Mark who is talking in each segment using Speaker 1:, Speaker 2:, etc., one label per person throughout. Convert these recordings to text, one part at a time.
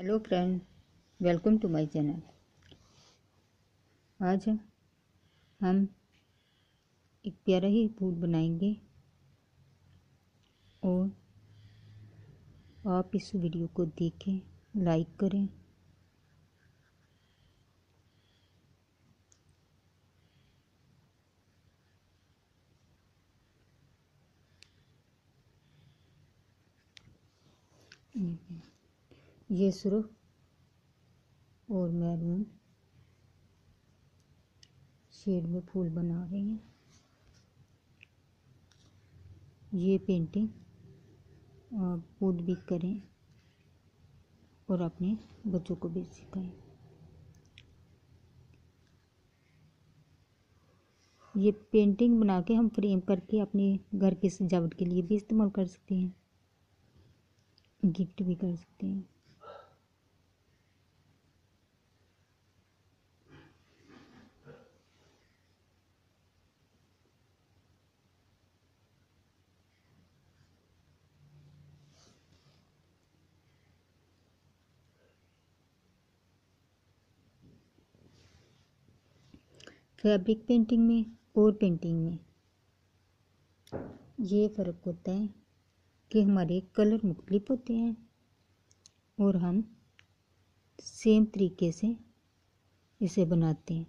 Speaker 1: Hello friend welcome to my channel आज हम एक प्यारा ही फ़ूड बनाएँगे और आप इस वीडियो को देखें लाइक करें। ये सुरख और मैरून शेड में फूल बना रहे हैं। ये पेंटिंग आप खुद भी करें और अपने बच्चों को भी सिखाएँ। ये पेंटिंग बना के हम फ्रेम करके अपने घर की सजावट के लिए भी इस्तेमाल कर सकते हैं। गिफ्ट भी कर सकते हैं। फैब्रिक पेंटिंग में और पेंटिंग में। ये फ़र्क होता है कि हमारे कलर मुख्तलिफ़ होते हैं और हम सेम तरीके से इसे बनाते हैं।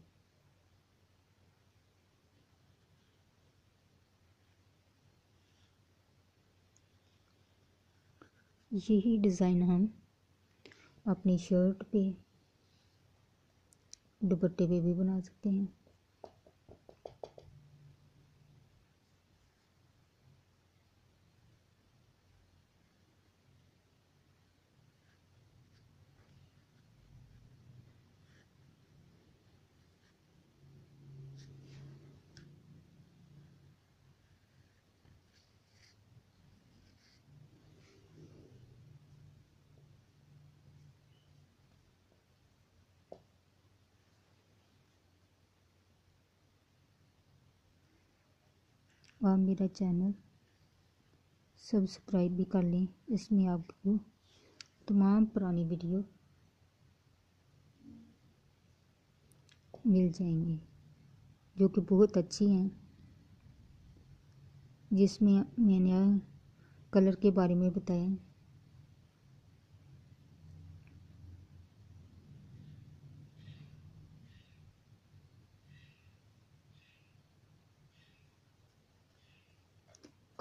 Speaker 1: यही डिज़ाइन हम अपनी शर्ट पे, दुपट्टे पे भी बना सकते हैं। आप मेरा चैनल सब्सक्राइब भी कर लें इसमें आपको तमाम पुरानी वीडियो मिल जाएँगी, जो कि बहुत अच्छी हैं, जिसमें मैंने कलर के बारे में बताया।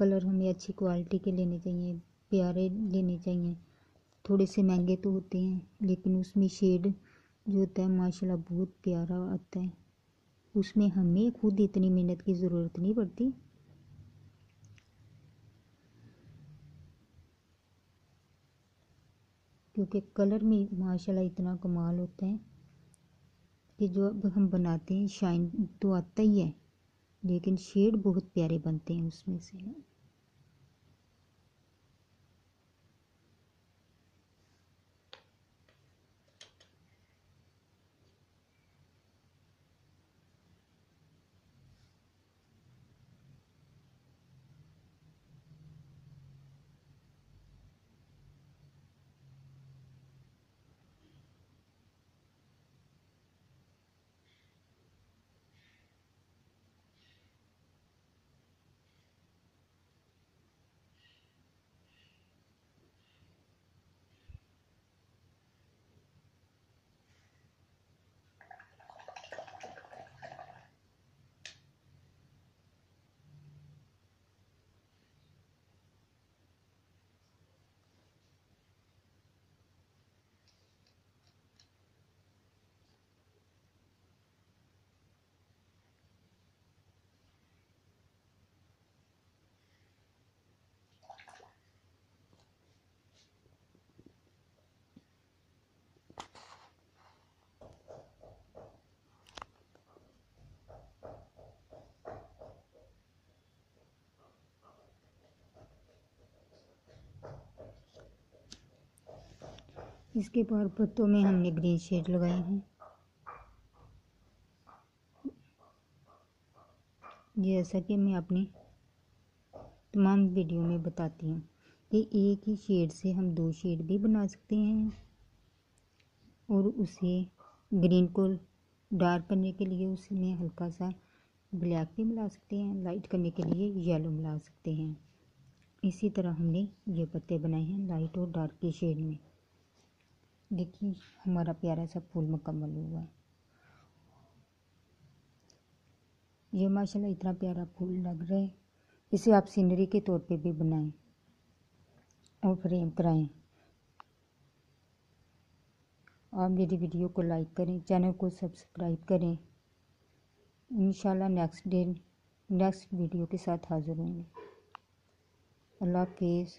Speaker 1: कलर हमें अच्छी क्वालिटी के लेने चाहिए, प्यारे लेने चाहिए। थोड़े से महँगे तो होते हैं, लेकिन उसमें शेड जो होता है, माशाल्लाह बहुत प्यारा आता है। उसमें हमें खुद इतनी मेहनत की ज़रूरत नहीं पड़ती। क्योंकि कलर में माशाल्लाह इतना कमाल होता है कि जो अब हम बनाते हैं शाइन तो आता ही है, लेकिन शेड बहुत प्यारे बनते हैं उसमें से। इसके बाद पत्तों में हमने ग्रीन शेड लगाए हैं। जैसा कि मैं अपनी तमाम वीडियो में बताती हूँ कि एक ही शेड से हम दो शेड भी बना सकते हैं और उसे ग्रीन को डार्क करने के लिए उसमें हल्का सा ब्लैक भी मिला सकते हैं, लाइट करने के लिए येलो मिला सकते हैं। इसी तरह हमने ये पत्ते बनाए हैं, लाइट और डार्क के शेड में। देखिए, हमारा प्यारा सा फूल मुकम्मल हुआ। ये माशाल्लाह इतना प्यारा फूल लग रहा है। इसे आप सीनरी के तौर पे भी बनाएँ और फ्रेम कराएँ। आप मेरी वीडियो को लाइक करें, चैनल को सब्सक्राइब करें। In next day, next video के साथ हाज़िर होंगे। अल्लाह हाफिज़।